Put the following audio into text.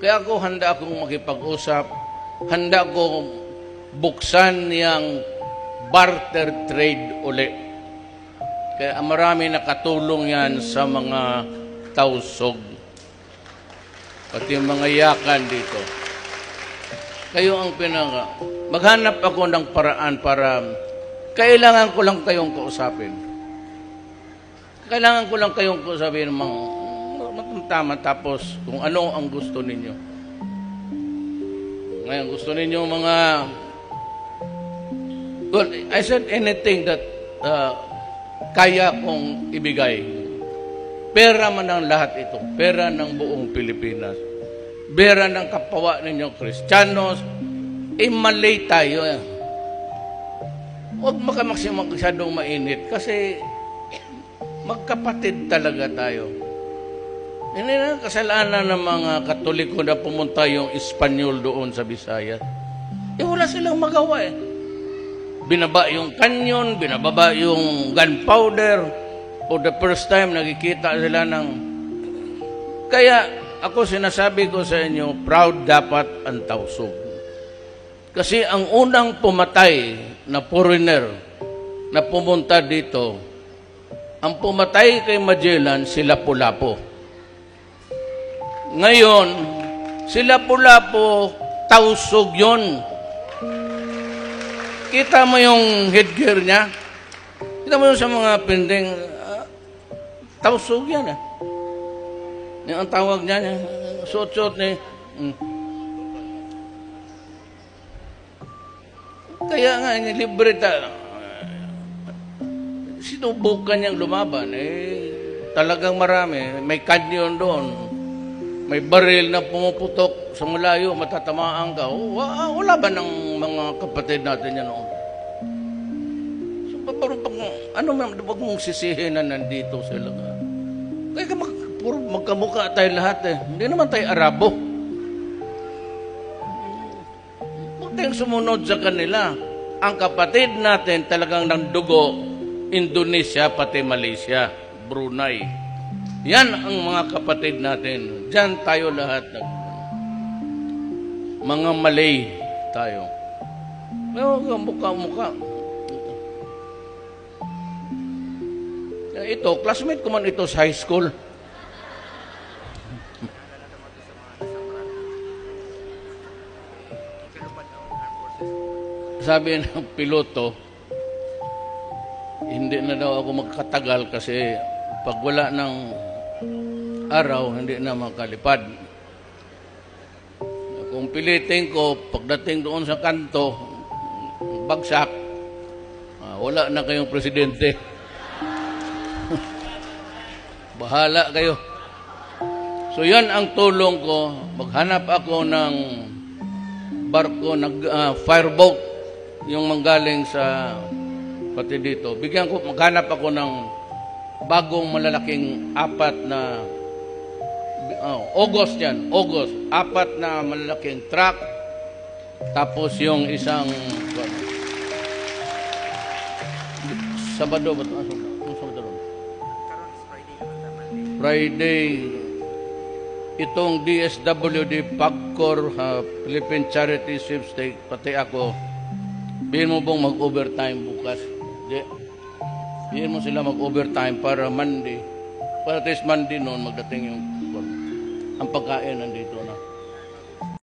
Kaya ako handa akong makipag-usap, handa akong buksan niyang barter trade uli. Kaya marami nakatulong yan sa mga tausog. Pati yung mga yakan dito. Kayo ang pinaka. Maghanap ako ng paraan para kailangan ko lang kayong kausapin. Kailangan ko lang kayong kausapin mga tama tapos kung ano ang gusto ninyo. Ngayon gusto ninyo mga Well, I said anything that uh, kaya kong ibigay. Pera man ang lahat ito. Pera ng buong Pilipinas. Pera ng kapawa ninyo, Kristiyanos. Eh, mali tayo. eh. Huwag makamasyadong mainit kasi magkapatid talaga tayo. Hindi na kasalanan ng mga katoliko na pumunta yung Espanyol doon sa Visayas. Eh, wala silang magawa eh binaba yung canyon, binababa yung gunpowder. For the first time, nakikita sila ng... Kaya ako sinasabi ko sa inyo, proud dapat ang tausog. Kasi ang unang pumatay na foreigner na pumunta dito, ang pumatay kay Magellan, sila Pulapo. Ngayon, sila Pulapo, tausog yon Kita mo yung headgear niya? Kita mo yung sa mga pending, uh, tausog yan ah. Yung ang tawag niya, suot-suot ni, mm. Kaya nga, libre ta, sinubukan niyang lumaban, eh, talagang marami. May kanyon doon. May baril na pumuputok sa malayo, matatamaan ka. O, wala ba ng mga kapatid natin yan noon? So, parang pag, ano man, wag mong sisihin na nandito sila. Kaya ka mag, puro magkamukha tayo lahat eh. Hindi naman tayo Arabo. Huwag tayong sumunod sa kanila. Ang kapatid natin talagang ng dugo, Indonesia, pati Malaysia, Brunei. Yan ang mga kapatid natin. Diyan tayo lahat nag mga Malay tayo. Pero mukha-mukha. Ito, classmate ko man ito sa high school. Sabi ng piloto, hindi na daw ako magkatagal kasi pag wala ng araw, hindi na makalipad. Kung pilitin ko, pagdating doon sa kanto, bagsak, ah, wala na kayong presidente. Bahala kayo. So yan ang tulong ko. Maghanap ako ng barko, nag, uh, fireboat, yung manggaling sa pati dito. Bigyan ko, maghanap ako ng bagong malalaking apat na oh, August yan, August, apat na malalaking truck tapos yung isang Sabado ba ito? Ano Sabado ron? Friday itong DSWD Pagcor uh, Philippine Charity Sweepstake pati ako bihin mo bang mag-overtime bukas? Di. Bihin mo sila mag-overtime para Monday. Para at least Monday noon magdating yung ang pagkain nandito na.